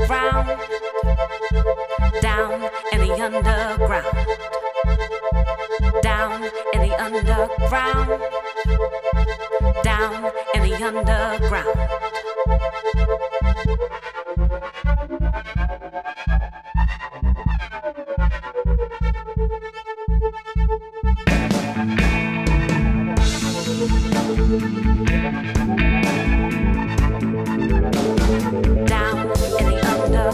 underground. Down in the underground. Down in the underground. Down in the underground. Down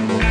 Thank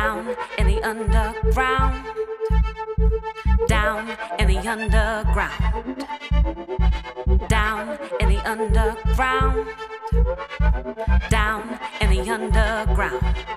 Down in the underground. Down in the underground. Down in the underground. Down in the underground.